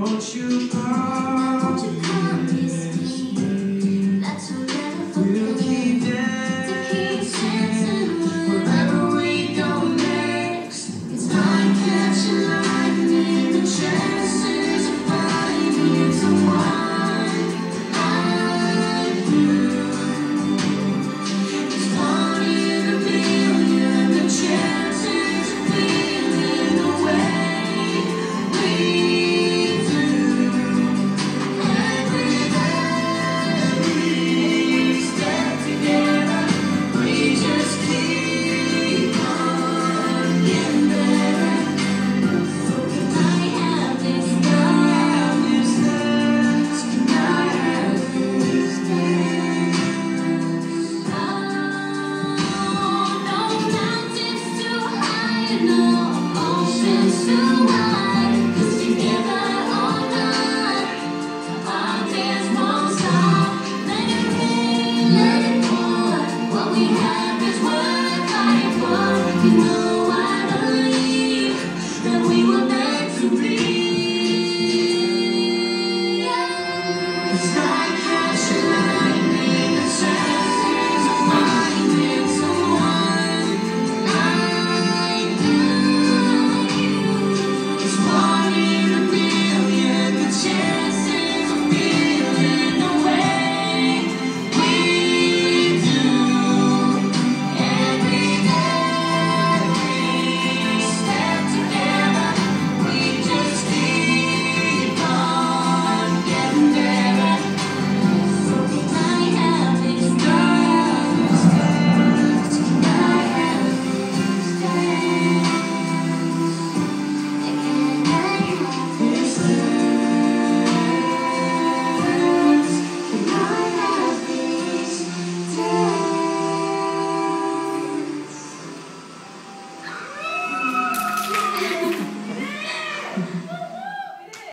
Won't you come?